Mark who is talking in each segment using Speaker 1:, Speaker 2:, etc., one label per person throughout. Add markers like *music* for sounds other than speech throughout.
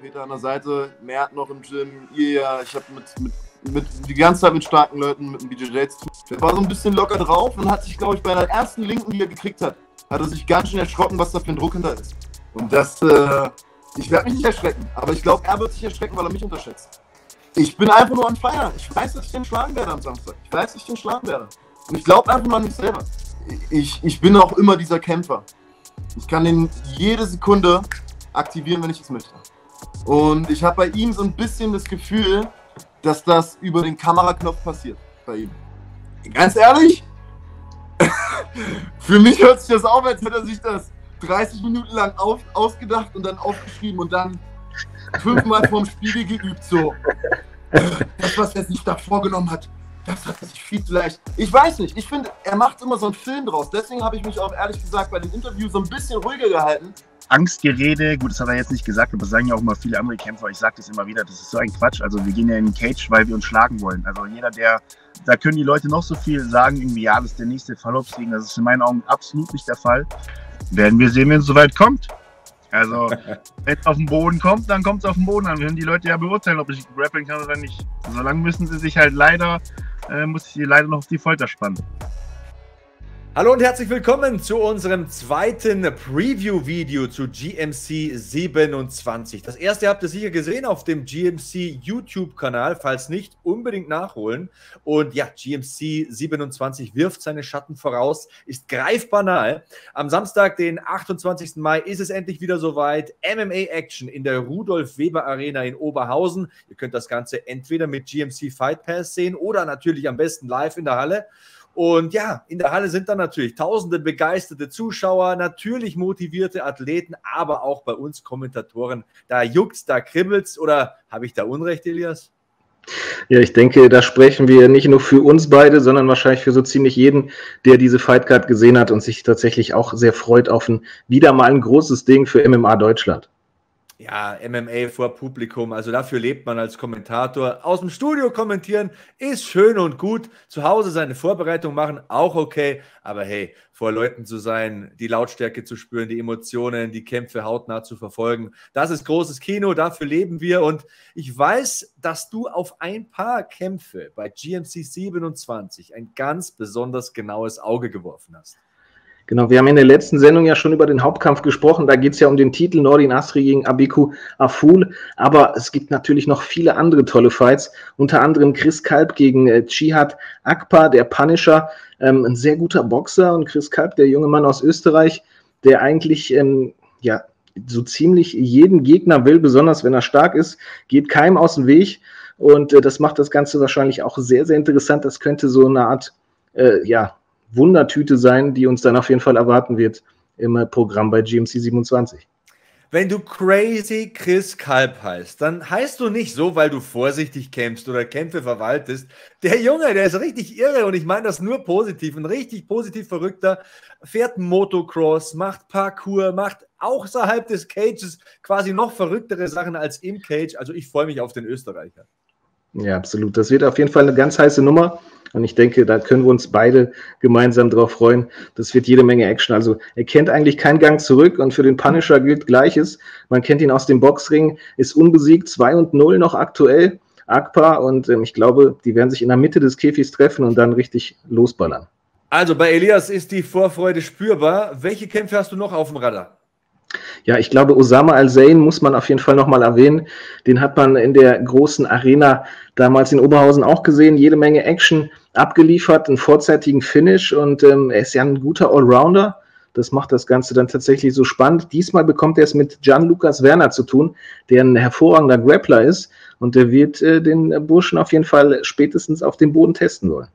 Speaker 1: Peter an der Seite, Mert noch im Gym, ihr ja, ich habe mit, mit, mit, die ganze Zeit mit starken Leuten, mit dem BJJ zu tun. Der war so ein bisschen locker drauf und hat sich, glaube ich, bei der ersten Linken, die er gekriegt hat, hat er sich ganz schön erschrocken, was da für ein Druck hinter ist. Und das, äh, ich werde mich nicht erschrecken, aber ich glaube, er wird sich erschrecken, weil er mich unterschätzt. Ich bin einfach nur an Feier. Ich weiß, dass ich den schlagen werde am Samstag. Ich weiß, dass ich den schlagen werde. Und ich glaube einfach mal an mich selber. Ich, ich bin auch immer dieser Kämpfer. Ich kann den jede Sekunde aktivieren, wenn ich es möchte. Und ich habe bei ihm so ein bisschen das Gefühl, dass das über den Kameraknopf passiert. Bei ihm. Ganz ehrlich, *laughs* für mich hört sich das auf, als hätte er sich das 30 Minuten lang auf, ausgedacht und dann aufgeschrieben und dann fünfmal vorm Spiegel geübt. So, das, was er sich da vorgenommen hat, das hat sich viel zu leicht. Ich weiß nicht, ich finde, er macht immer so einen Film draus. Deswegen habe ich mich auch ehrlich gesagt bei dem Interview so ein bisschen ruhiger gehalten.
Speaker 2: Angstgerede, gut, das hat er jetzt nicht gesagt, aber das sagen ja auch immer viele andere Kämpfer. Ich sage das immer wieder, das ist so ein Quatsch. Also wir gehen ja in den Cage, weil wir uns schlagen wollen. Also jeder, der, da können die Leute noch so viel sagen, irgendwie, ja, das ist der nächste Fallopsiegen. Das ist in meinen Augen absolut nicht der Fall. Werden wir sehen, wenn es soweit kommt. Also, *laughs* wenn es auf den Boden kommt, dann kommt es auf den Boden an. Werden die Leute ja beurteilen, ob ich grappeln kann oder nicht. Solange müssen sie sich halt leider, äh, muss ich sie leider noch auf die Folter spannen.
Speaker 3: Hallo und herzlich willkommen zu unserem zweiten Preview-Video zu GMC 27. Das erste habt ihr sicher gesehen auf dem GMC YouTube-Kanal, falls nicht, unbedingt nachholen. Und ja, GMC 27 wirft seine Schatten voraus, ist greifbar nahe. Am Samstag, den 28. Mai, ist es endlich wieder soweit. MMA-Action in der Rudolf-Weber-Arena in Oberhausen. Ihr könnt das Ganze entweder mit GMC Fight Pass sehen oder natürlich am besten live in der Halle. Und ja, in der Halle sind dann natürlich tausende begeisterte Zuschauer, natürlich motivierte Athleten, aber auch bei uns Kommentatoren. Da juckt's, da kribbelt's oder habe ich da Unrecht, Elias?
Speaker 2: Ja, ich denke, da sprechen wir nicht nur für uns beide, sondern wahrscheinlich für so ziemlich jeden, der diese Fightcard gesehen hat und sich tatsächlich auch sehr freut auf ein wieder mal ein großes Ding für MMA Deutschland
Speaker 3: ja, MMA vor Publikum, also dafür lebt man als Kommentator. Aus dem Studio kommentieren ist schön und gut. Zu Hause seine Vorbereitung machen, auch okay. Aber hey, vor Leuten zu sein, die Lautstärke zu spüren, die Emotionen, die Kämpfe hautnah zu verfolgen, das ist großes Kino, dafür leben wir. Und ich weiß, dass du auf ein paar Kämpfe bei GMC 27 ein ganz besonders genaues Auge geworfen hast.
Speaker 2: Genau, wir haben in der letzten Sendung ja schon über den Hauptkampf gesprochen. Da geht es ja um den Titel Nordin Asri gegen Abiku Aful. Aber es gibt natürlich noch viele andere tolle Fights. Unter anderem Chris Kalb gegen äh, Chihad Akbar, der Punisher. Ähm, ein sehr guter Boxer. Und Chris Kalb, der junge Mann aus Österreich, der eigentlich ähm, ja, so ziemlich jeden Gegner will, besonders wenn er stark ist, geht keinem aus dem Weg. Und äh, das macht das Ganze wahrscheinlich auch sehr, sehr interessant. Das könnte so eine Art, äh, ja, Wundertüte sein, die uns dann auf jeden Fall erwarten wird im Programm bei GMC 27.
Speaker 3: Wenn du Crazy Chris Kalb heißt, dann heißt du nicht so, weil du vorsichtig kämpfst oder Kämpfe verwaltest. Der Junge, der ist richtig irre und ich meine das nur positiv. Ein richtig positiv verrückter, fährt Motocross, macht Parkour, macht außerhalb des Cages quasi noch verrücktere Sachen als im Cage. Also ich freue mich auf den Österreicher.
Speaker 2: Ja, absolut. Das wird auf jeden Fall eine ganz heiße Nummer. Und ich denke, da können wir uns beide gemeinsam drauf freuen. Das wird jede Menge Action. Also er kennt eigentlich keinen Gang zurück und für den Punisher gilt Gleiches. Man kennt ihn aus dem Boxring, ist unbesiegt, 2 und 0 noch aktuell. Akbar und ähm, ich glaube, die werden sich in der Mitte des Käfigs treffen und dann richtig losballern.
Speaker 3: Also bei Elias ist die Vorfreude spürbar. Welche Kämpfe hast du noch auf dem Radar?
Speaker 2: Ja, ich glaube, Osama Al-Zain muss man auf jeden Fall nochmal erwähnen. Den hat man in der großen Arena damals in Oberhausen auch gesehen. Jede Menge Action abgeliefert, einen vorzeitigen Finish und ähm, er ist ja ein guter Allrounder. Das macht das Ganze dann tatsächlich so spannend. Diesmal bekommt er es mit Gian-Lukas Werner zu tun, der ein hervorragender Grappler ist und der wird äh, den Burschen auf jeden Fall spätestens auf dem Boden testen wollen.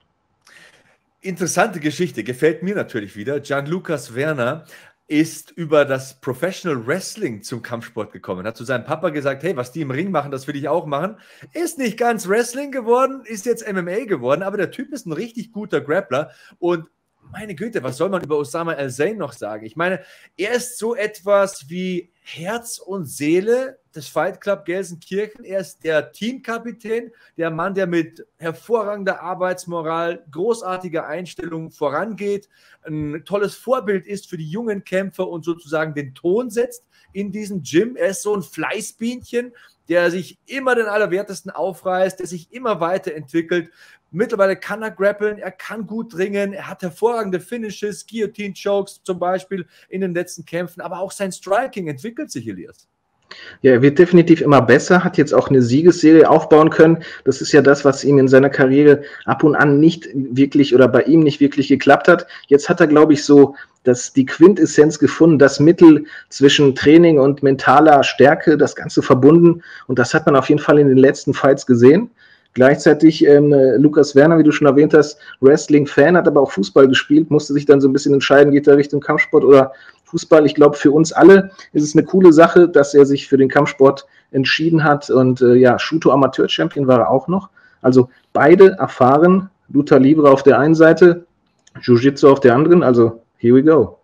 Speaker 3: Interessante Geschichte, gefällt mir natürlich wieder. Gian-Lukas Werner ist über das Professional Wrestling zum Kampfsport gekommen. Hat zu seinem Papa gesagt, hey, was die im Ring machen, das will ich auch machen. Ist nicht ganz Wrestling geworden, ist jetzt MMA geworden, aber der Typ ist ein richtig guter Grappler und meine Güte, was soll man über Osama El-Zain noch sagen? Ich meine, er ist so etwas wie Herz und Seele des Fight Club Gelsenkirchen. Er ist der Teamkapitän, der Mann, der mit hervorragender Arbeitsmoral, großartiger Einstellung vorangeht, ein tolles Vorbild ist für die jungen Kämpfer und sozusagen den Ton setzt in diesem Gym. Er ist so ein Fleißbienchen, der sich immer den Allerwertesten aufreißt, der sich immer weiterentwickelt. Mittlerweile kann er grappeln, er kann gut ringen, er hat hervorragende Finishes, Guillotine-Chokes zum Beispiel in den letzten Kämpfen, aber auch sein Striking entwickelt sich, Elias.
Speaker 2: Ja, er wird definitiv immer besser, hat jetzt auch eine Siegesserie aufbauen können. Das ist ja das, was ihm in seiner Karriere ab und an nicht wirklich oder bei ihm nicht wirklich geklappt hat. Jetzt hat er, glaube ich, so dass die Quintessenz gefunden, das Mittel zwischen Training und mentaler Stärke, das Ganze verbunden. Und das hat man auf jeden Fall in den letzten Fights gesehen. Gleichzeitig ähm, Lukas Werner, wie du schon erwähnt hast, Wrestling-Fan, hat aber auch Fußball gespielt, musste sich dann so ein bisschen entscheiden, geht er Richtung Kampfsport oder Fußball. Ich glaube, für uns alle ist es eine coole Sache, dass er sich für den Kampfsport entschieden hat. Und äh, ja, Shuto Amateur-Champion war er auch noch. Also beide erfahren, Luther Libre auf der einen Seite, Jiu-Jitsu auf der anderen. Also here we go.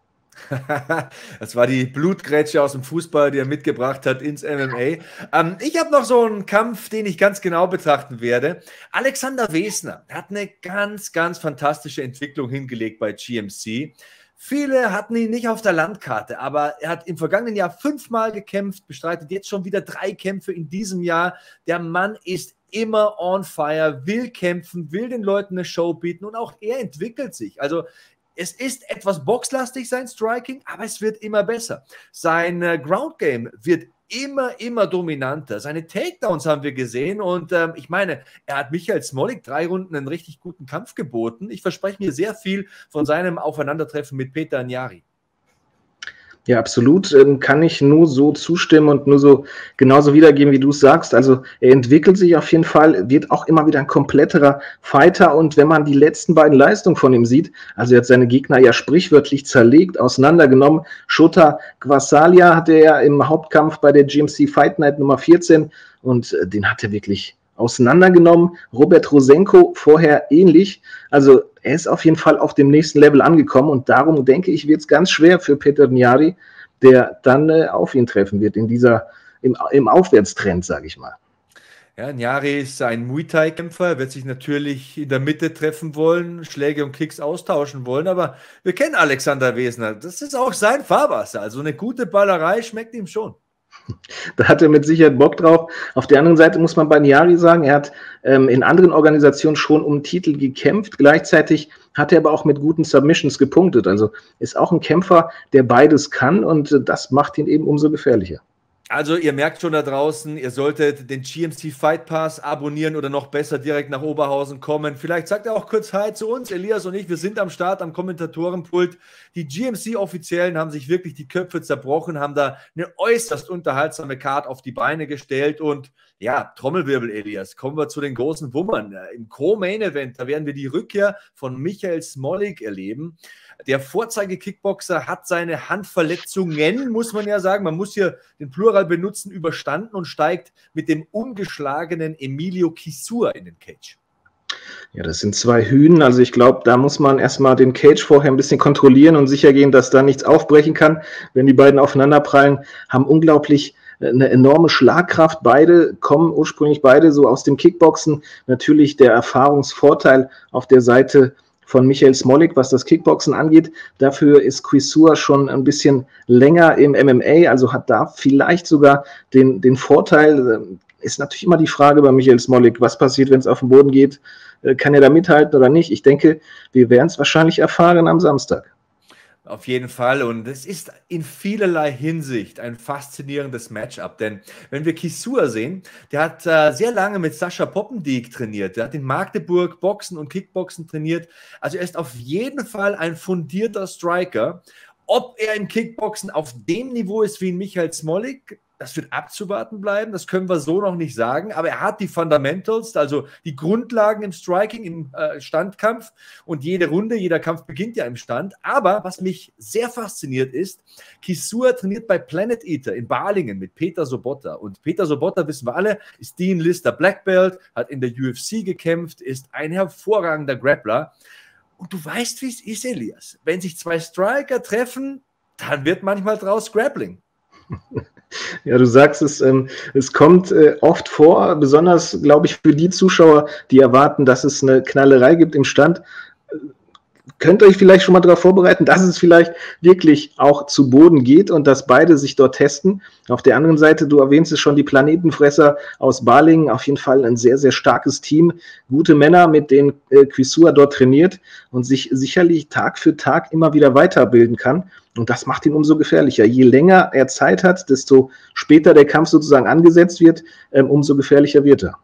Speaker 2: *laughs*
Speaker 3: das war die Blutgrätsche aus dem Fußball, die er mitgebracht hat ins MMA. Ähm, ich habe noch so einen Kampf, den ich ganz genau betrachten werde. Alexander Wesner hat eine ganz, ganz fantastische Entwicklung hingelegt bei GMC. Viele hatten ihn nicht auf der Landkarte, aber er hat im vergangenen Jahr fünfmal gekämpft, bestreitet jetzt schon wieder drei Kämpfe in diesem Jahr. Der Mann ist immer on fire, will kämpfen, will den Leuten eine Show bieten und auch er entwickelt sich. Also es ist etwas boxlastig, sein Striking, aber es wird immer besser. Sein äh, Ground Game wird immer, immer dominanter. Seine Takedowns haben wir gesehen und ähm, ich meine, er hat Michael Smolik drei Runden einen richtig guten Kampf geboten. Ich verspreche mir sehr viel von seinem Aufeinandertreffen mit Peter Njari.
Speaker 2: Ja, absolut. Ähm, kann ich nur so zustimmen und nur so genauso wiedergeben, wie du es sagst. Also er entwickelt sich auf jeden Fall, wird auch immer wieder ein kompletterer Fighter. Und wenn man die letzten beiden Leistungen von ihm sieht, also er hat seine Gegner ja sprichwörtlich zerlegt, auseinandergenommen. Shota Gvasalia hatte er im Hauptkampf bei der GMC Fight Night Nummer 14 und äh, den hat er wirklich auseinandergenommen. Robert Rosenko vorher ähnlich. Also er ist auf jeden Fall auf dem nächsten Level angekommen und darum denke ich, wird es ganz schwer für Peter Njari, der dann äh, auf ihn treffen wird in dieser, im, im Aufwärtstrend, sage ich mal.
Speaker 3: Ja, Njari ist ein Muay Thai-Kämpfer, wird sich natürlich in der Mitte treffen wollen, Schläge und Kicks austauschen wollen, aber wir kennen Alexander Wesner. Das ist auch sein Fahrwasser. Also eine gute Ballerei schmeckt ihm schon. *laughs*
Speaker 2: Da hat er mit Sicherheit Bock drauf. Auf der anderen Seite muss man bei Niari sagen, er hat ähm, in anderen Organisationen schon um Titel gekämpft. Gleichzeitig hat er aber auch mit guten Submissions gepunktet. Also ist auch ein Kämpfer, der beides kann und äh, das macht ihn eben umso gefährlicher.
Speaker 3: Also ihr merkt schon da draußen, ihr solltet den GMC Fight Pass abonnieren oder noch besser direkt nach Oberhausen kommen. Vielleicht sagt er auch kurz Hi zu uns, Elias und ich. Wir sind am Start am Kommentatorenpult. Die GMC-Offiziellen haben sich wirklich die Köpfe zerbrochen, haben da eine äußerst unterhaltsame Card auf die Beine gestellt und ja, Trommelwirbel, Elias. Kommen wir zu den großen Wummern. Im Co-Main-Event, da werden wir die Rückkehr von Michael Smolik erleben. Der Vorzeige-Kickboxer hat seine Handverletzungen, muss man ja sagen, man muss hier den Plural benutzen, überstanden und steigt mit dem ungeschlagenen Emilio Kisur in den Cage.
Speaker 2: Ja, das sind zwei Hühnen. Also ich glaube, da muss man erstmal den Cage vorher ein bisschen kontrollieren und sicher gehen, dass da nichts aufbrechen kann. Wenn die beiden aufeinanderprallen, haben unglaublich äh, eine enorme Schlagkraft. Beide kommen ursprünglich beide so aus dem Kickboxen. Natürlich der Erfahrungsvorteil auf der Seite von Michael Smolik, was das Kickboxen angeht. Dafür ist Quisur schon ein bisschen länger im MMA, also hat da vielleicht sogar den, den Vorteil. Ist natürlich immer die Frage bei Michael Smolik, was passiert, wenn es auf den Boden geht? Äh, kann er da mithalten oder nicht? Ich denke, wir werden es wahrscheinlich erfahren am Samstag.
Speaker 3: Auf jeden Fall. Und es ist in vielerlei Hinsicht ein faszinierendes Matchup. Denn wenn wir Kisua sehen, der hat äh, sehr lange mit Sascha Poppendiek trainiert. Der hat in Magdeburg Boxen und Kickboxen trainiert. Also er ist auf jeden Fall ein fundierter Striker. Ob er im Kickboxen auf dem Niveau ist wie in Michael Smolik, das wird abzuwarten bleiben, das können wir so noch nicht sagen, aber er hat die Fundamentals, also die Grundlagen im Striking, im äh, Standkampf und jede Runde, jeder Kampf beginnt ja im Stand. Aber was mich sehr fasziniert ist, Kisua trainiert bei Planet Eater in Balingen mit Peter Sobotta und Peter Sobotta, wissen wir alle, ist Dean Lister Black Belt, hat in der UFC gekämpft, ist ein hervorragender Grappler. Und du weißt, wie es ist, Elias. Wenn sich zwei Striker treffen, dann wird manchmal draus Grappling. *laughs*
Speaker 2: Ja, du sagst es, ähm, es kommt äh, oft vor, besonders, glaube ich, für die Zuschauer, die erwarten, dass es eine Knallerei gibt im Stand könnt euch vielleicht schon mal darauf vorbereiten, dass es vielleicht wirklich auch zu Boden geht und dass beide sich dort testen. Auf der anderen Seite, du erwähnst es schon, die Planetenfresser aus Balingen, auf jeden Fall ein sehr, sehr starkes Team. Gute Männer, mit denen äh, Quisua dort trainiert und sich sicherlich Tag für Tag immer wieder weiterbilden kann. Und das macht ihn umso gefährlicher. Je länger er Zeit hat, desto später der Kampf sozusagen angesetzt wird, ähm, umso gefährlicher wird er.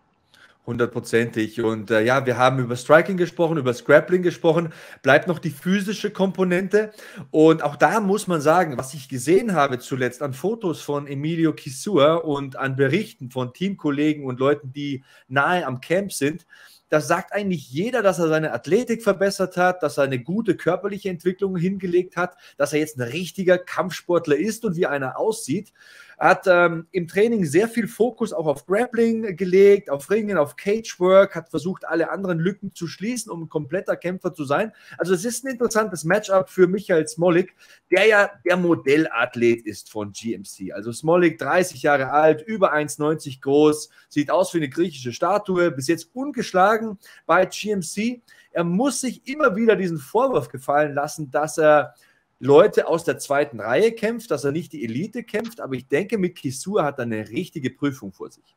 Speaker 3: Hundertprozentig. Und äh, ja, wir haben über Striking gesprochen, über Scrappling gesprochen. Bleibt noch die physische Komponente. Und auch da muss man sagen, was ich gesehen habe zuletzt an Fotos von Emilio Kisua und an Berichten von Teamkollegen und Leuten, die nahe am Camp sind, das sagt eigentlich jeder, dass er seine Athletik verbessert hat, dass er eine gute körperliche Entwicklung hingelegt hat, dass er jetzt ein richtiger Kampfsportler ist und wie einer aussieht. Hat ähm, im Training sehr viel Fokus auch auf Grappling gelegt, auf Ringen, auf Cagework, hat versucht, alle anderen Lücken zu schließen, um ein kompletter Kämpfer zu sein. Also es ist ein interessantes Matchup für Michael Smolik, der ja der Modellathlet ist von GMC. Also Smolik, 30 Jahre alt, über 1,90 groß, sieht aus wie eine griechische Statue, bis jetzt ungeschlagen bei GMC. Er muss sich immer wieder diesen Vorwurf gefallen lassen, dass er Leute aus der zweiten Reihe kämpft, dass er nicht die Elite kämpft, aber ich denke, mit Kisua hat er eine richtige Prüfung vor sich.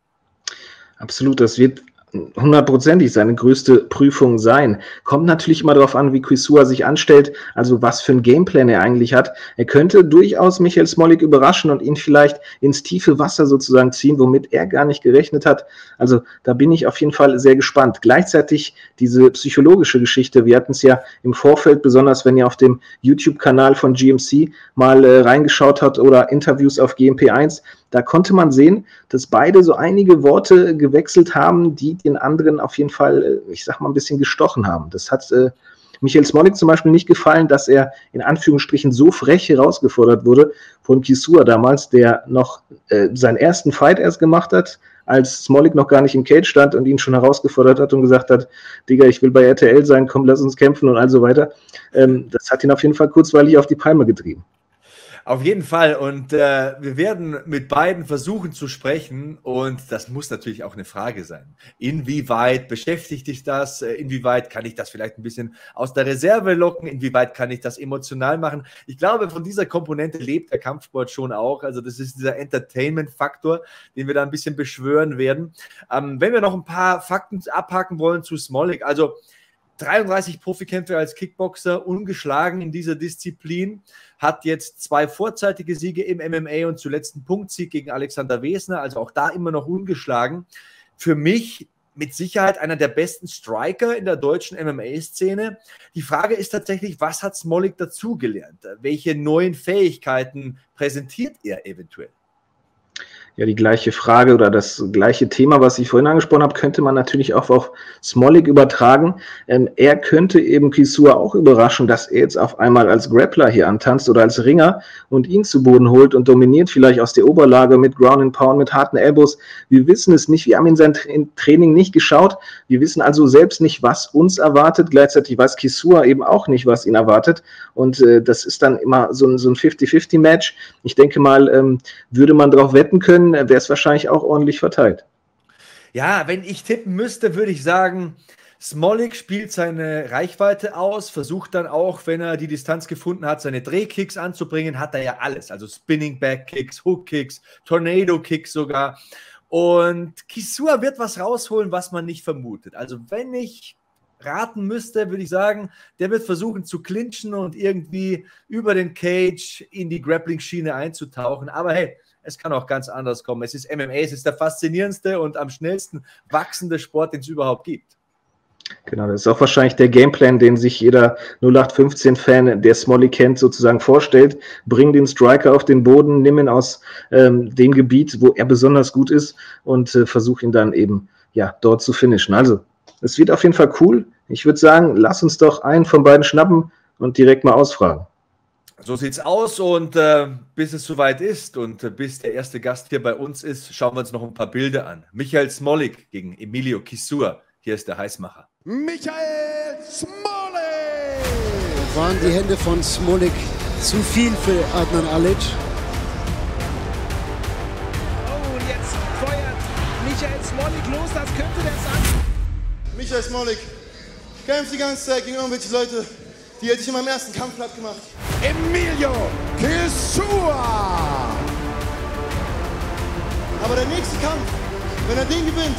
Speaker 2: Absolut, das wird hundertprozentig seine größte Prüfung sein. Kommt natürlich immer darauf an, wie Quisua sich anstellt, also was für ein Gameplan er eigentlich hat. Er könnte durchaus Michael Smolik überraschen und ihn vielleicht ins tiefe Wasser sozusagen ziehen, womit er gar nicht gerechnet hat. Also da bin ich auf jeden Fall sehr gespannt. Gleichzeitig diese psychologische Geschichte, wir hatten es ja im Vorfeld, besonders wenn ihr auf dem YouTube-Kanal von GMC mal äh, reingeschaut habt oder Interviews auf GMP1, da konnte man sehen, dass beide so einige Worte gewechselt haben, die den anderen auf jeden Fall, äh, ich sag mal, ein bisschen gestochen haben. Das hat äh, Michael Smolik zum Beispiel nicht gefallen, dass er in Anführungsstrichen so frech herausgefordert wurde von Kisua damals, der noch äh, seinen ersten Fight erst gemacht hat, als Smolik noch gar nicht im Cage stand und ihn schon herausgefordert hat und gesagt hat, Digga, ich will bei RTL sein, komm, lass uns kämpfen und all so weiter. Ähm, das hat ihn auf jeden Fall kurzweilig auf die Palme getrieben.
Speaker 3: Auf jeden Fall. Und äh, wir werden mit beiden versuchen zu sprechen. Und das muss natürlich auch eine Frage sein. Inwieweit beschäftigt dich das? Äh, inwieweit kann ich das vielleicht ein bisschen aus der Reserve locken? Inwieweit kann ich das emotional machen? Ich glaube, von dieser Komponente lebt der Kampfsport schon auch. Also das ist dieser Entertainment-Faktor, den wir da ein bisschen beschwören werden. Ähm, wenn wir noch ein paar Fakten abhaken wollen zu Smolik. Also 33 Profikämpfe als Kickboxer, ungeschlagen in dieser Disziplin, hat jetzt zwei vorzeitige Siege im MMA und zuletzt einen Punktsieg gegen Alexander Wesner, also auch da immer noch ungeschlagen. Für mich mit Sicherheit einer der besten Striker in der deutschen MMA-Szene. Die Frage ist tatsächlich, was hat Smolik dazugelernt? Welche neuen Fähigkeiten präsentiert er eventuell?
Speaker 2: Ja die gleiche Frage oder das gleiche Thema, was ich vorhin angesprochen habe, könnte man natürlich auch auf Smolik übertragen. Ähm, er könnte eben Kisua auch überraschen, dass er jetzt auf einmal als Grappler hier antanzt oder als Ringer und ihn zu Boden holt und dominiert vielleicht aus der Oberlage mit Ground and Pound, mit harten Elbows. Wir wissen es nicht. Wir haben in sein Training nicht geschaut. Wir wissen also selbst nicht, was uns erwartet. Gleichzeitig weiß Kisua eben auch nicht, was ihn erwartet. Und äh, das ist dann immer so ein, so ein 50-50-Match. Ich denke mal, ähm, würde man darauf wetten können, können, wäre es wahrscheinlich auch ordentlich verteilt.
Speaker 3: Ja, wenn ich tippen müsste, würde ich sagen, Smolik spielt seine Reichweite aus, versucht dann auch, wenn er die Distanz gefunden hat, seine Drehkicks anzubringen, hat er ja alles. Also Spinning Back Kicks, Hook Kicks, Tornado Kicks sogar. Und Kisua wird was rausholen, was man nicht vermutet. Also wenn ich raten müsste, würde ich sagen, der wird versuchen zu clinchen und irgendwie über den Cage in die Grappling-Schiene einzutauchen. Aber hey, es kann auch ganz anders kommen. Es ist MMA, es ist der faszinierendste und am schnellsten wachsende Sport, den es überhaupt gibt.
Speaker 2: Genau, das ist auch wahrscheinlich der Gameplan, den sich jeder 0815-Fan, der Smolly kennt, sozusagen vorstellt. Bring den Striker auf den Boden, nimm ihn aus ähm, dem Gebiet, wo er besonders gut ist und äh, versuch ihn dann eben ja, dort zu finishen. Also, es wird auf jeden Fall cool. Ich würde sagen, lass uns doch einen von beiden schnappen und direkt mal ausfragen.
Speaker 3: So sieht's aus und äh, bis es soweit ist und äh, bis der erste Gast hier bei uns ist, schauen wir uns noch ein paar Bilder an. Michael Smolik gegen Emilio Kisur. Hier ist der Heißmacher.
Speaker 4: Michael Smolik! Waren die Hände von Smolik zu viel für Adnan Alic? feuert Michael Smolik los, das könnte der sein.
Speaker 5: Michael Smolik kämpft die ganze Zeit gegen irgendwelche Leute, die hätte ich in meinem ersten Kampf platt gemacht.
Speaker 4: Emilio Kisua.
Speaker 5: Aber der nächste Kampf, wenn er den gewinnt,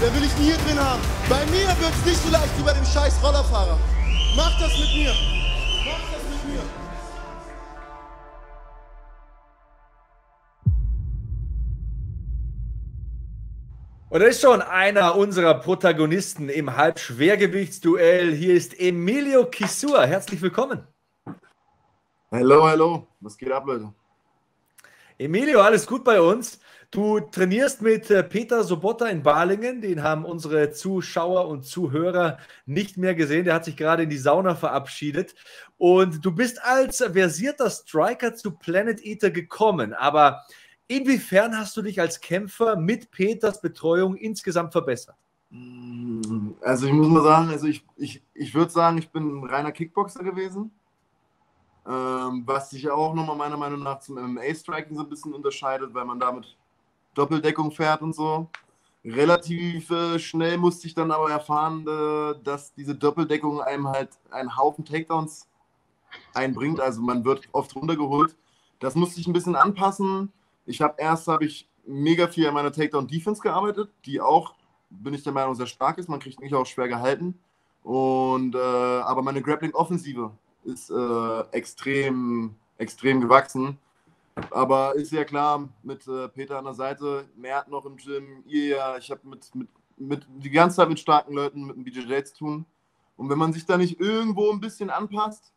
Speaker 5: der will ich nie hier drin haben. Bei mir wird es nicht so leicht wie bei dem scheiß Rollerfahrer. Mach das mit mir. Mach das mit mir.
Speaker 3: Und das ist schon einer unserer Protagonisten im Halbschwergewichtsduell. Hier ist Emilio Kisua. Herzlich willkommen.
Speaker 1: Hallo, hallo. Was geht ab, Leute?
Speaker 3: Emilio, alles gut bei uns. Du trainierst mit äh, Peter Sobotta in Balingen. Den haben unsere Zuschauer und Zuhörer nicht mehr gesehen. Der hat sich gerade in die Sauna verabschiedet. Und du bist als versierter Striker zu Planet Eater gekommen. Aber inwiefern hast du dich als Kämpfer mit Peters Betreuung insgesamt verbessert?
Speaker 1: Also ich muss mal sagen, also ich, ich, ich würde sagen, ich bin ein reiner Kickboxer gewesen. Ähm, was sich auch nochmal meiner Meinung nach zum MMA-Striking so ein bisschen unterscheidet, weil man damit Doppeldeckung fährt und so. Relativ äh, schnell musste ich dann aber erfahren, äh, dass diese Doppeldeckung einem halt einen Haufen Takedowns einbringt. Also man wird oft runtergeholt. Das musste ich ein bisschen anpassen. Ich habe erst habe ich mega viel an meiner Takedown-Defense gearbeitet, die auch, bin ich der Meinung, sehr stark ist. Man kriegt mich auch schwer gehalten. Und äh, aber meine Grappling-Offensive ist äh, extrem, extrem gewachsen. Aber ist ja klar, mit äh, Peter an der Seite, Mert noch im Gym, ihr ja, ich habe mit, mit, mit die ganze Zeit mit starken Leuten, mit dem BJJ zu tun. Und wenn man sich da nicht irgendwo ein bisschen anpasst,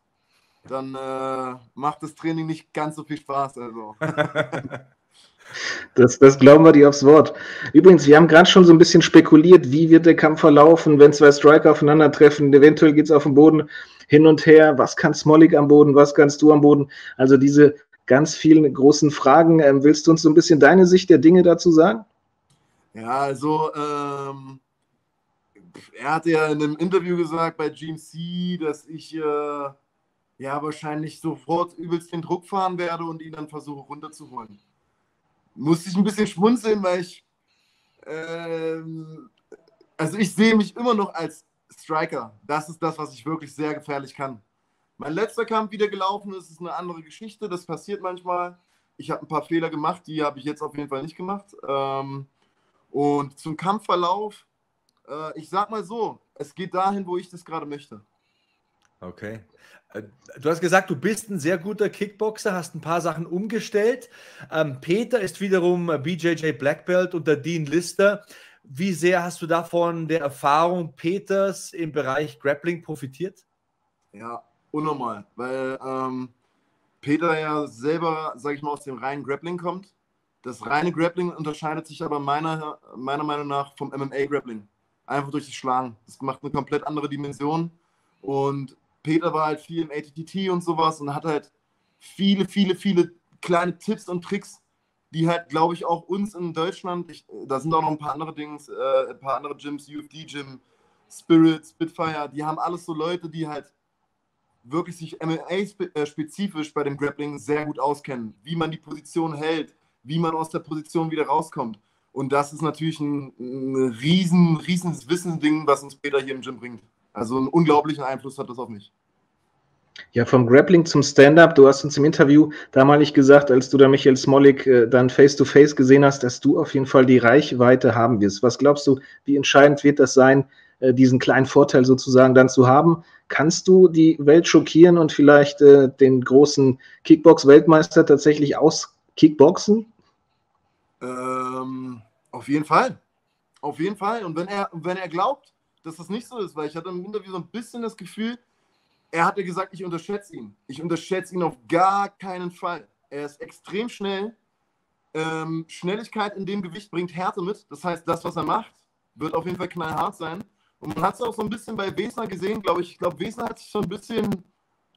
Speaker 1: dann äh, macht das Training nicht ganz so viel Spaß. Also. *laughs*
Speaker 2: Das, das glauben wir dir aufs Wort. Übrigens, wir haben gerade schon so ein bisschen spekuliert, wie wird der Kampf verlaufen, wenn zwei Striker aufeinandertreffen. Eventuell geht es auf dem Boden hin und her. Was kann Smolik am Boden? Was kannst du am Boden? Also diese ganz vielen großen Fragen. Ähm, willst du uns so ein bisschen deine Sicht der Dinge dazu sagen?
Speaker 1: Ja, also ähm, er hatte ja in einem Interview gesagt bei GMC, dass ich äh, ja wahrscheinlich sofort übelst den Druck fahren werde und ihn dann versuche runterzuholen. Musste ich ein bisschen schmunzeln, weil ich ähm, also ich sehe mich immer noch als Striker. Das ist das, was ich wirklich sehr gefährlich kann. Mein letzter Kampf wieder gelaufen ist, ist eine andere Geschichte. Das passiert manchmal. Ich habe ein paar Fehler gemacht, die habe ich jetzt auf jeden Fall nicht gemacht. Ähm, und zum Kampfverlauf, äh, ich sag mal so, es geht dahin, wo ich das gerade möchte.
Speaker 3: Okay. Äh, du hast gesagt, du bist ein sehr guter Kickboxer, hast ein paar Sachen umgestellt. Ähm, Peter ist wiederum BJJ Black Belt unter Dean Lister. Wie sehr hast du davon der Erfahrung Peters im Bereich Grappling profitiert?
Speaker 1: Ja, unnormal, weil ähm, Peter ja selber, sage ich mal, aus dem reinen Grappling kommt. Das reine Grappling unterscheidet sich aber meiner, meiner Meinung nach vom MMA-Grappling. Einfach durch das Schlagen. Das macht eine komplett andere Dimension. Und Peter war halt viel im ATTT und sowas und hat halt viele, viele, viele kleine Tipps und Tricks, die halt, glaube ich, auch uns in Deutschland, ich, da sind auch noch ein paar andere Dings, äh, ein paar andere Gyms, UFD-Gym, Spirit, Spitfire, die haben alles so Leute, die halt wirklich sich MMA-spezifisch bei dem Grappling sehr gut auskennen, wie man die Position hält, wie man aus der Position wieder rauskommt. Und das ist natürlich ein, ein riesen, riesen Wissensding, was uns Peter hier im Gym bringt. Also einen unglaublichen Einfluss hat das auf mich.
Speaker 2: Ja, vom Grappling zum Stand-up. Du hast uns im Interview damalig gesagt, als du da Michael Smolik äh, dann face-to-face -face gesehen hast, dass du auf jeden Fall die Reichweite haben wirst. Was glaubst du, wie entscheidend wird das sein, äh, diesen kleinen Vorteil sozusagen dann zu haben? Kannst du die Welt schockieren und vielleicht äh, den großen Kickbox-Weltmeister tatsächlich aus Kickboxen?
Speaker 1: Ähm, auf jeden Fall. Auf jeden Fall. Und wenn er, wenn er glaubt, dass das nicht so ist, weil ich hatte im Interview so ein bisschen das Gefühl, er hatte gesagt, ich unterschätze ihn. Ich unterschätze ihn auf gar keinen Fall. Er ist extrem schnell. Ähm, Schnelligkeit in dem Gewicht bringt Härte mit. Das heißt, das, was er macht, wird auf jeden Fall knallhart sein. Und man hat es auch so ein bisschen bei Wesner gesehen, glaube ich. Ich glaube, Wesner hat sich so ein bisschen,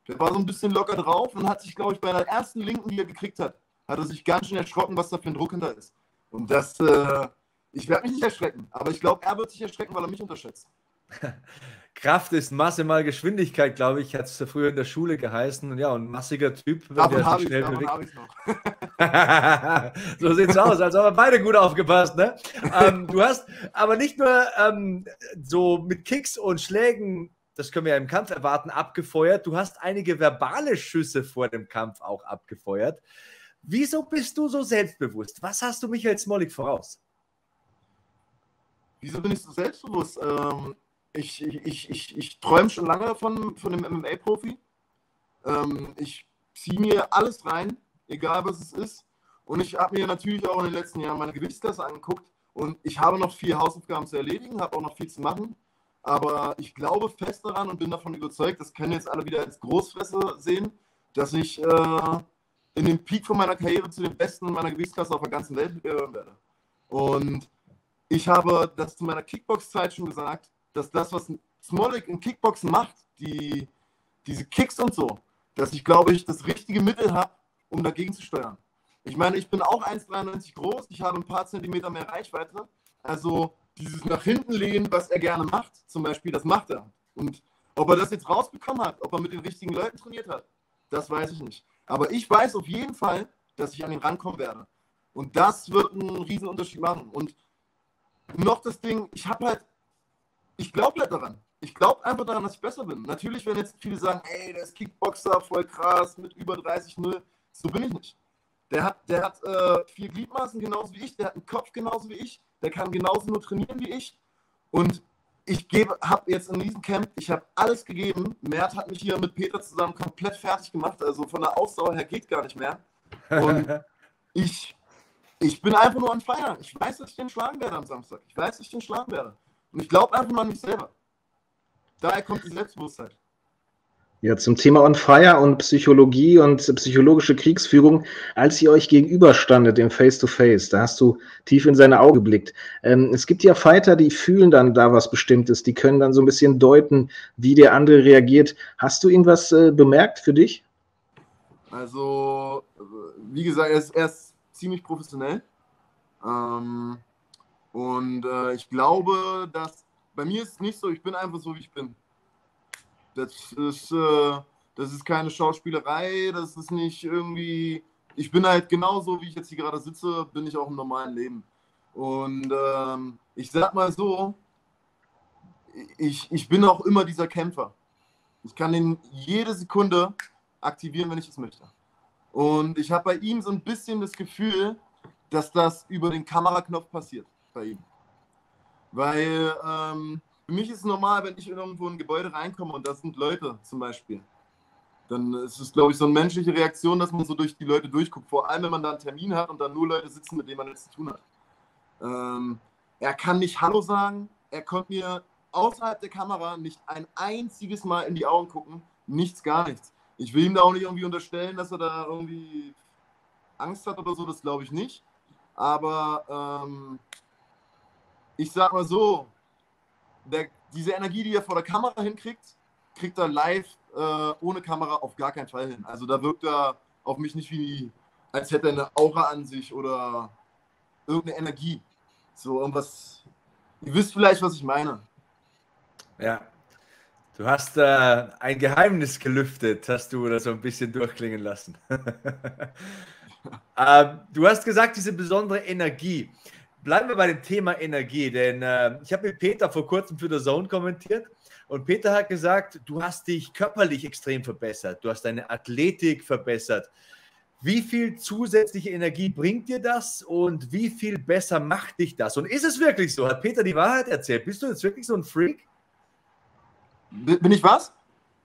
Speaker 1: der war so ein bisschen locker drauf und hat sich, glaube ich, bei der ersten Linken, die er gekriegt hat, hat er sich ganz schön erschrocken, was da für ein Druck hinter ist. Und das, äh, ich werde mich *laughs* nicht erschrecken, aber ich glaube, er wird sich erschrecken, weil er mich unterschätzt.
Speaker 3: Kraft ist Masse mal Geschwindigkeit, glaube ich, hat es früher in der Schule geheißen. Und ja, und ein massiger Typ,
Speaker 1: wenn davon der sich schnell bewegt. *laughs*
Speaker 3: so sieht es aus, als haben wir beide gut aufgepasst. Ne? ähm, du hast aber nicht nur ähm, so mit Kicks und Schlägen, das können wir ja im Kampf erwarten, abgefeuert. Du hast einige verbale Schüsse vor dem Kampf auch abgefeuert. Wieso bist du so selbstbewusst? Was hast du Michael Smolik voraus?
Speaker 1: Wieso bin ich so selbstbewusst? Ähm, ich ich, ich, ich träume schon lange von, von einem MMA-Profi. Ähm, ich ziehe mir alles rein, egal was es ist. Und ich habe mir natürlich auch in den letzten Jahren meine Gewichtsklasse angeguckt. Und ich habe noch vier Hausaufgaben zu erledigen, habe auch noch viel zu machen. Aber ich glaube fest daran und bin davon überzeugt, das können jetzt alle wieder als Großfresse sehen, dass ich äh, in den Peak von meiner Karriere zu den Besten meiner Gewichtsklasse auf der ganzen Welt gehören werde. Und ich habe das zu meiner Kickbox-Zeit schon gesagt, dass das, was Smolik in Kickboxen macht, die, diese Kicks und so, dass ich, glaube ich, das richtige Mittel habe, um dagegen zu steuern. Ich meine, ich bin auch 1,93 groß, ich habe ein paar Zentimeter mehr Reichweite. Also dieses nach hinten lehnen, was er gerne macht, zum Beispiel, das macht er. Und ob er das jetzt rausbekommen hat, ob er mit den richtigen Leuten trainiert hat, das weiß ich nicht. Aber ich weiß auf jeden Fall, dass ich an ihn rankommen werde. Und das wird einen riesen Unterschied machen. Und noch das Ding, ich habe halt, ich glaube halt daran. Ich glaube einfach daran, dass ich besser bin. Natürlich werden jetzt viele sagen, ey, der ist Kickboxer, voll krass, mit über 30-0. So bin ich nicht. Der hat, der hat äh, vier Gliedmaßen genauso wie ich, der hat einen Kopf genauso wie ich, der kann genauso nur trainieren wie ich. Und ich habe jetzt in diesem Camp, ich habe alles gegeben. Mert hat mich hier mit Peter zusammen komplett fertig gemacht. Also von der Ausdauer her geht gar nicht mehr. Und *laughs* ich, ich bin einfach nur ein Feier. Ich weiß, dass ich den schlagen werde am Samstag. Ich weiß, dass ich den schlagen werde. Und ich glaube einfach nur an mich selber. Daher kommt die Selbstbewusstheit.
Speaker 2: Ja, zum Thema On Fire und Psychologie und psychologische Kriegsführung, als ihr euch gegenüberstandet im Face-to-Face, da hast du tief in seine Augen geblickt. Ähm, es gibt ja Fighter, die fühlen dann da was Bestimmtes, die können dann so ein bisschen deuten, wie der andere reagiert. Hast du irgendwas äh, bemerkt für dich?
Speaker 1: Also, wie gesagt, er ist, er ist ziemlich professionell. Ähm, und äh, ich glaube, dass bei mir ist es nicht so, ich bin einfach so, wie ich bin. Das ist, äh, das ist keine Schauspielerei, das ist nicht irgendwie. Ich bin halt genauso, wie ich jetzt hier gerade sitze, bin ich auch im normalen Leben. Und ähm, ich sag mal so, ich, ich bin auch immer dieser Kämpfer. Ich kann ihn jede Sekunde aktivieren, wenn ich es möchte. Und ich habe bei ihm so ein bisschen das Gefühl, dass das über den Kameraknopf passiert bei ihm. Weil ähm, für mich ist es normal, wenn ich irgendwo in ein Gebäude reinkomme und da sind Leute zum Beispiel. Dann ist es, glaube ich, so eine menschliche Reaktion, dass man so durch die Leute durchguckt. Vor allem, wenn man da einen Termin hat und dann nur Leute sitzen, mit denen man nichts zu tun hat. Ähm, er kann nicht Hallo sagen. Er konnte mir außerhalb der Kamera nicht ein einziges Mal in die Augen gucken. Nichts, gar nichts. Ich will ihm da auch nicht irgendwie unterstellen, dass er da irgendwie Angst hat oder so. Das glaube ich nicht. Aber ähm, ich sag mal so, der, diese Energie, die er vor der Kamera hinkriegt, kriegt er live äh, ohne Kamera auf gar keinen Fall hin. Also da wirkt er auf mich nicht wie, als hätte er eine Aura an sich oder irgendeine Energie. So irgendwas. Ihr wisst vielleicht, was ich meine.
Speaker 3: Ja. Du hast äh, ein Geheimnis gelüftet, hast du oder so ein bisschen durchklingen lassen. *laughs* ähm, du hast gesagt, diese besondere Energie. Bleiben wir bei dem Thema Energie, denn äh, ich habe mit Peter vor kurzem für The Zone kommentiert und Peter hat gesagt, du hast dich körperlich extrem verbessert, du hast deine Athletik verbessert. Wie viel zusätzliche Energie bringt dir das und wie viel besser macht dich das? Und ist es wirklich so? Hat Peter die Wahrheit erzählt? Bist du jetzt wirklich so ein Freak?
Speaker 1: Bin ich was?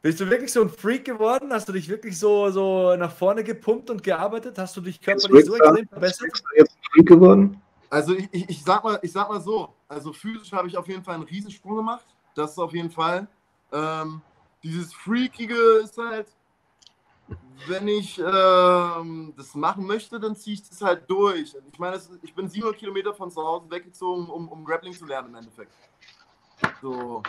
Speaker 3: Bist du wirklich so ein Freak geworden? Hast du dich wirklich so, so nach vorne gepumpt und gearbeitet? Hast du dich körperlich so extrem verbessert? Bist du jetzt ein Freak
Speaker 1: geworden? Also ich, ich, ich, sag mal, ich sag mal so, also physisch habe ich auf jeden Fall einen Riesensprung gemacht. Das ist auf jeden Fall. Ähm, dieses Freakige ist halt, wenn ich ähm, das machen möchte, dann ziehe ich das halt durch. Ich meine, ich bin 700 Kilometer von zu Hause weggezogen, um, um Grappling zu lernen im Endeffekt. So,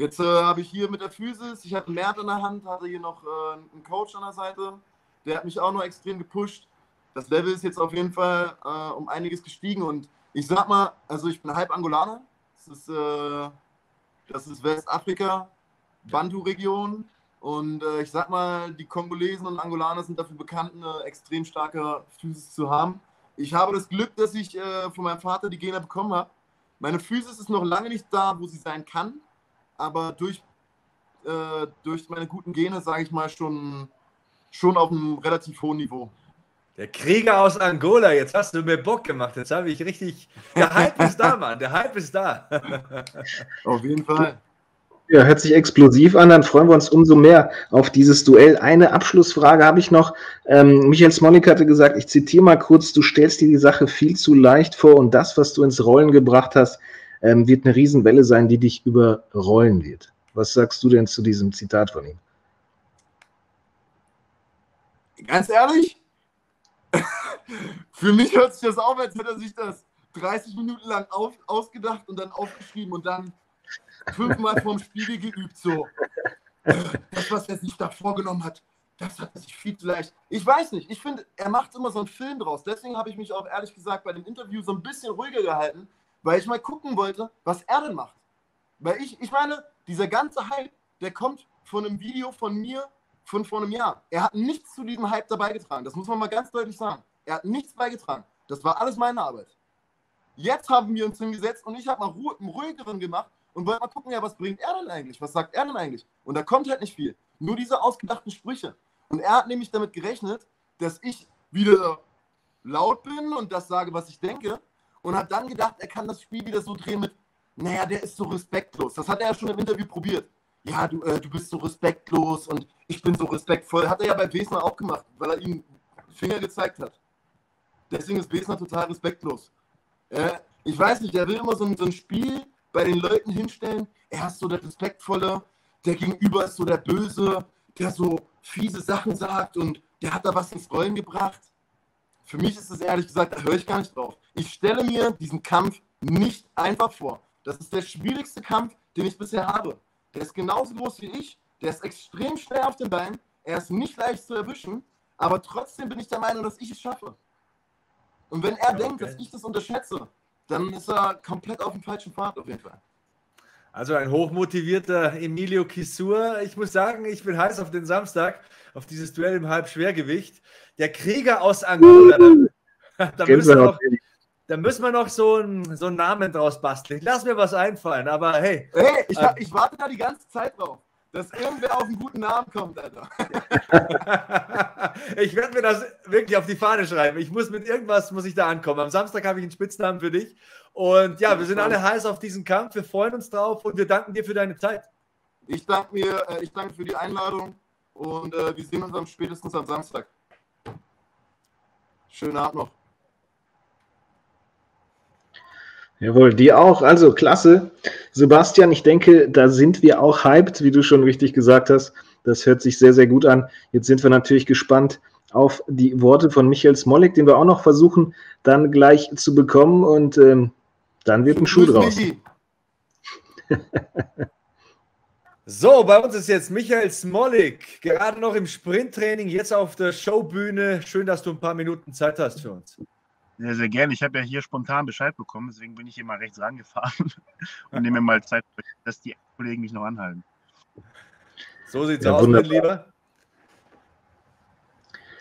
Speaker 1: jetzt äh, habe ich hier mit der Physis, ich hatte einen Mert in der Hand, hatte hier noch äh, einen Coach an der Seite, der hat mich auch noch extrem gepusht das Level ist jetzt auf jeden Fall äh, um einiges gestiegen und ich sag mal, also ich bin halb Angolaner. Das ist, äh, Das ist Westafrika, Bantu-Region. Und äh, ich sag mal, die Kongolesen und Angolaner sind dafür bekannt, eine extrem starke Physis zu haben. Ich habe das Glück, dass ich äh, von meinem Vater die Gene bekommen habe. Meine Physis ist noch lange nicht da, wo sie sein kann, aber durch, äh, durch meine guten Gene, sage ich mal, schon, schon auf einem relativ hohen Niveau.
Speaker 3: Der Krieger aus Angola, jetzt hast du mir Bock gemacht. Jetzt habe ich richtig. Der Hype ist da, Mann. Der Hype ist da. *laughs*
Speaker 1: Auf jeden Fall.
Speaker 2: Ja, hört sich explosiv an, dann freuen wir uns umso mehr auf dieses Duell. Eine Abschlussfrage habe ich noch. Ähm, Michael Smolik hatte gesagt, ich zitiere mal kurz, du stellst dir die Sache viel zu leicht vor und das, was du ins Rollen gebracht hast, ähm, wird eine Riesenwelle sein, die dich überrollen wird. Was sagst du denn zu diesem Zitat von ihm?
Speaker 1: Ganz ehrlich, *laughs* für mich hört sich das auf, als hätte er sich das 30 Minuten lang auf, ausgedacht und dann aufgeschrieben und dann fünfmal vorm Spiegel geübt. So, das, was er sich da vorgenommen hat, das hat sich viel zu leicht. Ich weiß nicht, ich finde, er macht immer so einen Film draus. Deswegen habe ich mich auch ehrlich gesagt bei dem Interview so ein bisschen ruhiger gehalten, weil ich mal gucken wollte, was er denn macht. Weil ich, ich meine, dieser ganze Hype, der kommt von einem Video von mir von vor einem Jahr. Er hat nichts zu diesem Hype dabei getragen. Das muss man mal ganz deutlich sagen. Er hat nichts beigetragen. Das war alles meine Arbeit. Jetzt haben wir uns hingesetzt und ich habe mal Ruhe, einen ruhigeren gemacht und wollte mal gucken, ja, was bringt er denn eigentlich? Was sagt er denn eigentlich? Und da kommt halt nicht viel. Nur diese ausgedachten Sprüche. Und er hat nämlich damit gerechnet, dass ich wieder laut bin und das sage, was ich denke. Und hat dann gedacht, er kann das Spiel wieder so drehen mit, naja, der ist so respektlos. Das hat er ja schon im Interview probiert ja, du, äh, du bist so respektlos und ich bin so respektvoll. Hat er ja bei Wesner auch gemacht, weil er ihm Finger gezeigt hat. Deswegen ist Wesner total respektlos. Äh, ich weiß nicht, er will immer so ein, so ein Spiel bei den Leuten hinstellen. Er ist so der Respektvolle, der Gegenüber ist so der Böse, der so fiese Sachen sagt und der hat da was ins Rollen gebracht. Für mich ist es ehrlich gesagt, da höre ich gar nicht drauf. Ich stelle mir diesen Kampf nicht einfach vor. Das ist der schwierigste Kampf, den ich bisher habe. Der ist genauso groß wie ich. Der ist extrem schnell auf den Beinen. Er ist nicht leicht zu erwischen. Aber trotzdem bin ich der Meinung, dass ich es schaffe. Und wenn er ja, denkt, dass ich das unterschätze, dann ist er komplett auf dem falschen Pfad auf jeden Fall.
Speaker 3: Also ein hochmotivierter Emilio Kisur. Ich muss sagen, ich bin heiß auf den Samstag, auf dieses Duell im Halbschwergewicht. Der Krieger aus Angola. Da, *laughs* da müssen wir noch, da müssen wir noch so, ein, so einen Namen draus basteln. Lass mir was einfallen, aber hey.
Speaker 1: Hey, ich, äh, ich warte da die ganze Zeit drauf, dass irgendwer auf einen guten Namen kommt, Alter. *laughs*
Speaker 3: ich werde mir das wirklich auf die Fahne schreiben. Ich muss mit irgendwas, muss ich da ankommen. Am Samstag habe ich einen Spitznamen für dich. Und ja, wir sind alle heiß auf diesen Kampf. Wir freuen uns drauf und wir danken dir für deine Zeit.
Speaker 1: Ich danke mir, äh, ich danke für die Einladung und äh, wir sehen uns am spätestens am Samstag. Schönen Abend noch.
Speaker 2: Jawohl, dir auch. Also klasse. Sebastian, ich denke, da sind wir auch hyped, wie du schon richtig gesagt hast. Das hört sich sehr, sehr gut an. Jetzt sind wir natürlich gespannt auf die Worte von Michael Smolik, den wir auch noch versuchen, dann gleich zu bekommen. Und ähm, dann wird ein Schuh draus. *laughs*
Speaker 3: So, bei uns ist jetzt Michael Smolik, gerade noch im Sprinttraining, jetzt auf der Showbühne. Schön, dass du ein paar Minuten Zeit hast für uns.
Speaker 6: Sehr, sehr gerne. Ich habe ja hier spontan Bescheid bekommen, deswegen bin ich hier mal rechts rangefahren *laughs* und nehme mir mal Zeit, dass die Kollegen mich noch anhalten.
Speaker 3: So sieht's ja, aus, wunderbar. mein Lieber.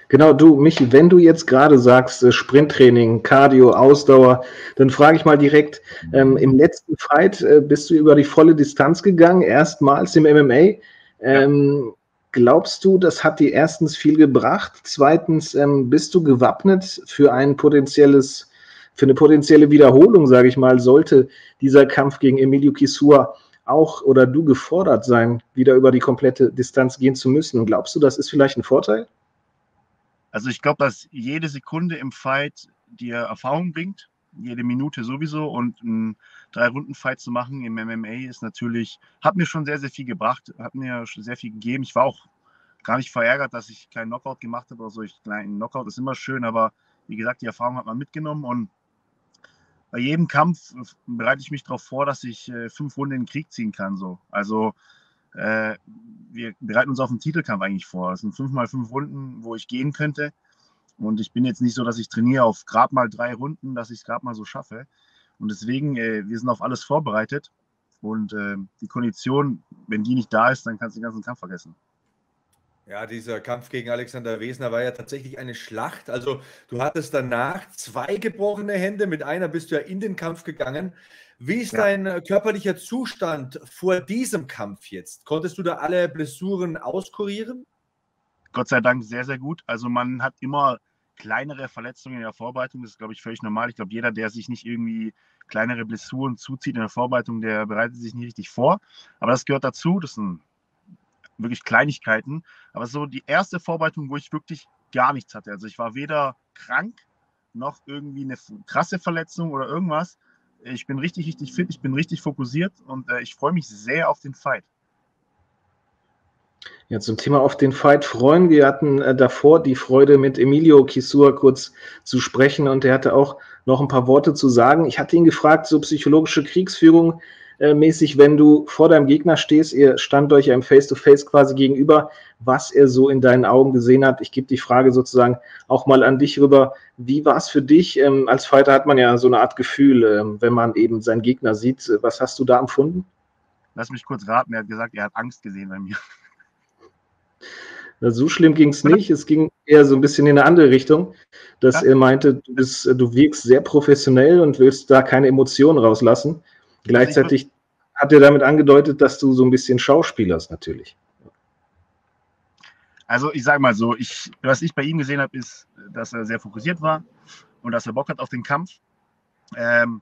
Speaker 2: Genau, du, Michi, wenn du jetzt gerade sagst, äh, Sprinttraining, Cardio, Ausdauer, dann frage ich mal direkt, ähm, im letzten Fight äh, bist du über die volle Distanz gegangen, erstmals im MMA. Ähm, Glaubst du, das hat dir erstens viel gebracht? Zweitens, ähm, bist du gewappnet für ein potenzielles, für eine potenzielle Wiederholung, sage ich mal, sollte dieser Kampf gegen Emilio Kisua auch oder du gefordert sein, wieder über die komplette Distanz gehen zu müssen? Und glaubst du, das ist vielleicht ein Vorteil?
Speaker 6: Also ich glaube, dass jede Sekunde im Fight dir Erfahrung bringt, jede Minute sowieso und ein Drei-Runden-Fight zu machen im MMA ist natürlich, hat mir schon sehr, sehr viel gebracht, hat mir schon sehr viel gegeben. Ich war auch gar nicht verärgert, dass ich keinen Knockout gemacht habe oder so. Ich, kleinen Knockout ist immer schön, aber wie gesagt, die Erfahrung hat man mitgenommen und bei jedem Kampf bereite ich mich darauf vor, dass ich äh, fünf Runden in den Krieg ziehen kann. So. Also äh, wir bereiten uns auf einen Titelkampf eigentlich vor. Das sind fünf mal fünf Runden, wo ich gehen könnte. Und ich bin jetzt nicht so, dass ich trainiere auf gerade mal drei Runden, dass ich es gerade mal so schaffe. Und deswegen, äh, wir sind auf alles vorbereitet. Und äh, die Kondition, wenn die nicht da ist, dann kannst du den ganzen Kampf vergessen.
Speaker 3: Ja, dieser Kampf gegen Alexander Wesner war ja tatsächlich eine Schlacht. Also du hattest danach zwei gebrochene Hände, mit einer bist du ja in den Kampf gegangen. Wie ist ja. dein äh, körperlicher Zustand vor diesem Kampf jetzt? Konntest du da alle Blessuren auskurieren?
Speaker 6: Gott sei Dank sehr, sehr gut. Also man hat immer kleinere Verletzungen in der Vorbereitung. Das ist, glaube ich, völlig normal. Ich glaube, jeder, der sich nicht irgendwie kleinere Blessuren zuzieht in der Vorbereitung, der bereitet sich nicht richtig vor. Aber das gehört dazu. Das sind wirklich Kleinigkeiten. Aber so die erste Vorbereitung, wo ich wirklich gar nichts hatte. Also ich war weder krank noch irgendwie eine krasse Verletzung oder irgendwas. Ich bin richtig, richtig fit, ich bin richtig fokussiert und äh, ich freue mich sehr auf den Fight.
Speaker 2: Ja, zum Thema auf den Fight freuen. Wir hatten äh, davor die Freude, mit Emilio Kisua kurz zu sprechen und er hatte auch noch ein paar Worte zu sagen. Ich hatte ihn gefragt, so psychologische Kriegsführung äh, mäßig, wenn du vor deinem Gegner stehst, ihr stand euch ja im Face-to-Face -face quasi gegenüber, was er so in deinen Augen gesehen hat. Ich gebe die Frage sozusagen auch mal an dich rüber. Wie war es für dich? Ähm, als Fighter hat man ja so eine Art Gefühl, ähm, wenn man eben seinen Gegner sieht. Was hast du da empfunden?
Speaker 6: Lass mich kurz raten. Er hat gesagt, er hat Angst gesehen bei mir.
Speaker 2: So schlimm ging es nicht. Es ging eher so ein bisschen in eine andere Richtung, dass ja. er meinte, du, bist, du wirkst sehr professionell und willst da keine Emotionen rauslassen. Gleichzeitig hat er damit angedeutet, dass du so ein bisschen Schauspielerst natürlich.
Speaker 6: Also ich sage mal so, ich, was ich bei ihm gesehen habe, ist, dass er sehr fokussiert war und dass er Bock hat auf den Kampf. Ähm,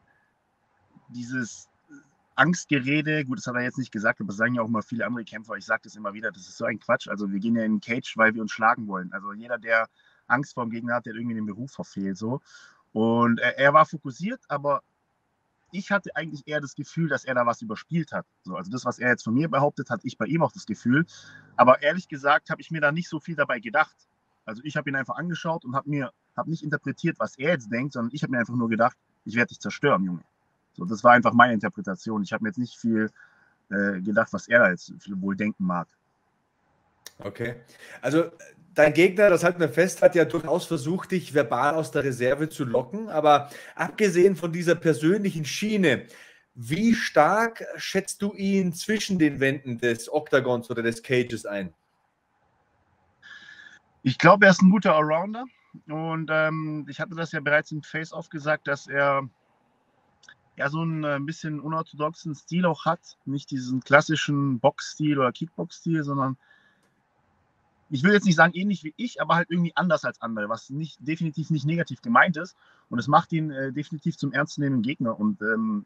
Speaker 6: dieses Angstgerede, gut, das hat er jetzt nicht gesagt, aber das sagen ja auch immer viele andere Kämpfer. Ich sage das immer wieder, das ist so ein Quatsch. Also wir gehen ja in den Cage, weil wir uns schlagen wollen. Also jeder, der Angst vor dem Gegner hat, der irgendwie den Beruf verfehlt. So. Und er, er war fokussiert, aber ich hatte eigentlich eher das Gefühl, dass er da was überspielt hat. So, also das, was er jetzt von mir behauptet, hatte ich bei ihm auch das Gefühl. Aber ehrlich gesagt habe ich mir da nicht so viel dabei gedacht. Also ich habe ihn einfach angeschaut und habe mir hab nicht interpretiert, was er jetzt denkt, sondern ich habe mir einfach nur gedacht, ich werde dich zerstören, Junge. So, das war einfach meine Interpretation. Ich habe mir jetzt nicht viel äh, gedacht, was er da jetzt wohl denken mag.
Speaker 3: Okay. Also dein Gegner, das halten wir fest, hat ja durchaus versucht, dich verbal aus der Reserve zu locken. Aber abgesehen von dieser persönlichen Schiene, wie stark schätzt du ihn zwischen den Wänden des Oktagons oder des Cages ein?
Speaker 6: Ich glaube, er ist ein guter Allrounder. Und ähm, ich hatte das ja bereits im Face-Off gesagt, dass er ja so ein äh, bisschen unorthodoxen Stil auch hat. Nicht diesen klassischen Box-Stil oder Kickbox-Stil, sondern ich will jetzt nicht sagen ähnlich wie ich, aber halt irgendwie anders als andere, was nicht, definitiv nicht negativ gemeint ist. Und es macht ihn äh, definitiv zum ernstzunehmenden Gegner. Und ähm,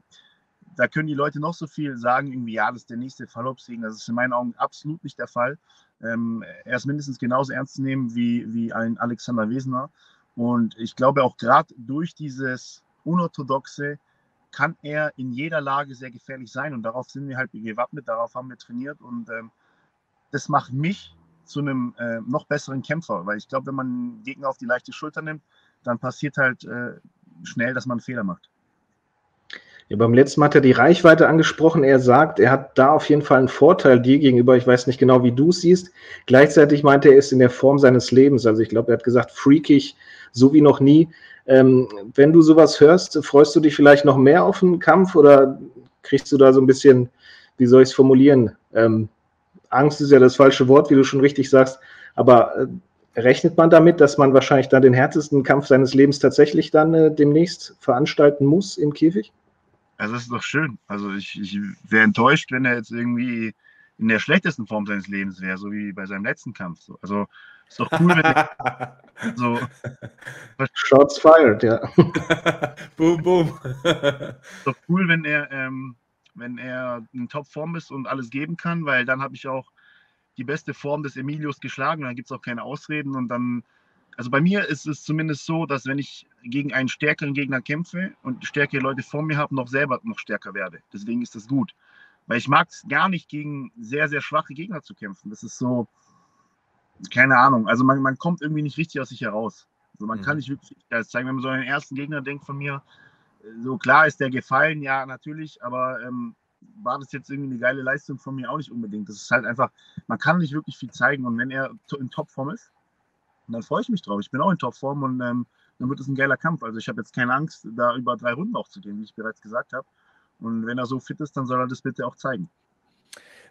Speaker 6: da können die Leute noch so viel sagen, irgendwie, ja, das ist der nächste Fallobsiegen. Das ist in meinen Augen absolut nicht der Fall. Ähm, er ist mindestens genauso ernst zu nehmen wie, wie ein Alexander Wesener. Und ich glaube auch gerade durch dieses Unorthodoxe kann er in jeder Lage sehr gefährlich sein. Und darauf sind wir halt gewappnet, darauf haben wir trainiert. Und ähm, das macht mich zu einem äh, noch besseren Kämpfer. Weil ich glaube, wenn man einen Gegner auf die leichte Schulter nimmt, dann passiert halt äh, schnell, dass man einen Fehler macht.
Speaker 2: Ja, beim letzten Mal hat er die Reichweite angesprochen. Er sagt, er hat da auf jeden Fall einen Vorteil dir gegenüber. Ich weiß nicht genau, wie du es siehst. Gleichzeitig meinte er, er ist in der Form seines Lebens. Also ich glaube, er hat gesagt, freakig, so wie noch nie. Ähm, wenn du sowas hörst, freust du dich vielleicht noch mehr auf einen Kampf oder kriegst du da so ein bisschen, wie soll ich es formulieren, ähm, Angst ist ja das falsche Wort, wie du schon richtig sagst, aber äh, rechnet man damit, dass man wahrscheinlich dann den härtesten Kampf seines Lebens tatsächlich dann äh, demnächst veranstalten muss im Käfig?
Speaker 6: Also das ist doch schön. Also ich, ich wäre enttäuscht, wenn er jetzt irgendwie in der schlechtesten Form seines Lebens wäre, so wie bei seinem letzten Kampf. Also ist doch cool, wenn er *laughs* so
Speaker 2: Shots fired, ja. *laughs*
Speaker 3: boom, boom.
Speaker 6: ist doch cool, wenn er ähm, wenn er in Topform ist und alles geben kann, weil dann habe ich auch die beste Form des Emilios geschlagen und dann gibt es auch keine Ausreden und dann, also bei mir ist es zumindest so, dass wenn ich gegen einen stärkeren Gegner kämpfe und stärkere Leute vor mir habe, noch selber noch stärker werde. Deswegen ist das gut. Weil ich mag es gar nicht, gegen sehr, sehr schwache Gegner zu kämpfen. Das ist so, keine Ahnung. Also man, man kommt irgendwie nicht richtig aus sich heraus. Also man mhm. kann nicht wirklich das zeigen, wenn man so einen ersten Gegner denkt von mir, so klar ist der gefallen, ja, natürlich, aber ähm, war das jetzt irgendwie eine geile Leistung von mir auch nicht unbedingt. Das ist halt einfach, man kann nicht wirklich viel zeigen und wenn er in Topform ist, dann freue ich mich drauf. Ich bin auch in Topform und ähm, dann wird es ein geiler Kampf. Also ich habe jetzt keine Angst, da über drei Runden auch zu gehen, wie ich bereits gesagt habe. Und wenn er so fit ist, dann soll er das bitte auch zeigen.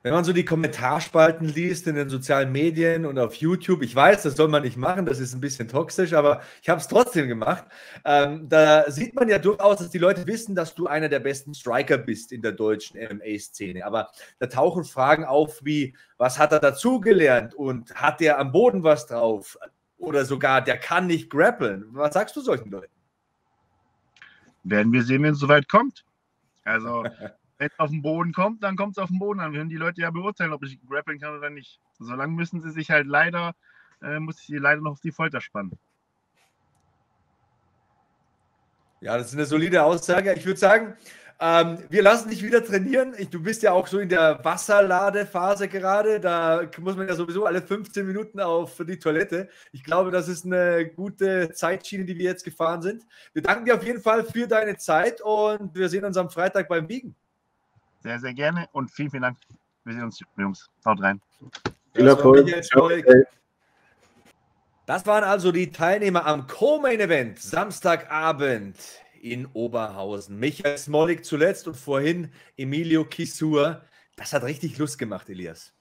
Speaker 3: Wenn man so die Kommentarspalten liest in den sozialen Medien und auf YouTube, ich weiß, das soll man nicht machen, das ist ein bisschen toxisch, aber ich habe es trotzdem gemacht. Ähm, da sieht man ja durchaus, dass die Leute wissen, dass du einer der besten Striker bist in der deutschen MMA-Szene. Aber da tauchen Fragen auf wie, was hat er dazugelernt und hat der am Boden was drauf? Oder sogar, der kann nicht grappeln. Was sagst du solchen Leuten?
Speaker 6: Werden wir sehen, wenn es soweit kommt. Also *laughs* wenn es auf den Boden kommt, dann kommt es auf den Boden. Dann können die Leute ja beurteilen, ob ich grappeln kann oder nicht. Solange müssen sie sich halt leider, äh, muss ich sie leider noch auf die Folter spannen.
Speaker 3: Ja, das ist eine solide Aussage. Ich würde sagen, ähm, wir lassen dich wieder trainieren. Ich, du bist ja auch so in der Wasserladephase gerade. Da muss man ja sowieso alle 15 Minuten auf die Toilette. Ich glaube, das ist eine gute Zeitschiene, die wir jetzt gefahren sind. Wir danken dir auf jeden Fall für deine Zeit und wir sehen uns am Freitag beim Wiegen.
Speaker 6: Sehr, sehr gerne und vielen, vielen Dank. Wir sehen uns, Jungs. Haut rein.
Speaker 2: Viel Erfolg.
Speaker 3: Das waren also die Teilnehmer am Co-Main-Event Samstagabend in Oberhausen. Michael Smolik zuletzt und vorhin Emilio Kisur. Das hat richtig Lust gemacht, Elias.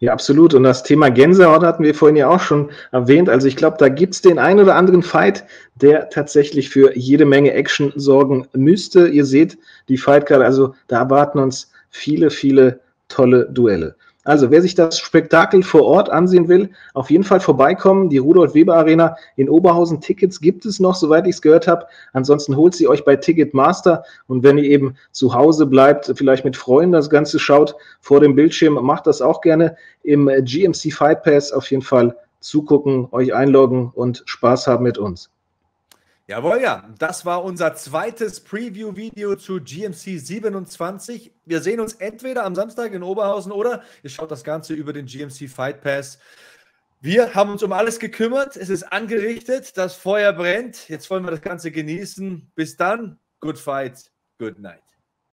Speaker 2: Ja, absolut. Und das Thema Gänsehaut hatten wir vorhin ja auch schon erwähnt. Also ich glaube, da gibt es den einen oder anderen Fight, der tatsächlich für jede Menge Action sorgen müsste. Ihr seht die Fightcard, also da erwarten uns viele, viele tolle Duelle. Also, wer sich das Spektakel vor Ort ansehen will, auf jeden Fall vorbeikommen. Die Rudolf Weber Arena in Oberhausen. Tickets gibt es noch, soweit ich es gehört habe. Ansonsten holt sie euch bei Ticketmaster. Und wenn ihr eben zu Hause bleibt, vielleicht mit Freunden das Ganze schaut vor dem Bildschirm, macht das auch gerne im GMC Fight Pass. Auf jeden Fall zugucken, euch einloggen und Spaß haben mit uns.
Speaker 3: Jawohl, ja. Das war unser zweites Preview-Video zu GMC 27. Wir sehen uns entweder am Samstag in Oberhausen oder ihr schaut das Ganze über den GMC Fight Pass. Wir haben uns um alles gekümmert. Es ist angerichtet. Das Feuer brennt. Jetzt wollen wir das Ganze genießen. Bis dann. Good fight. Good night.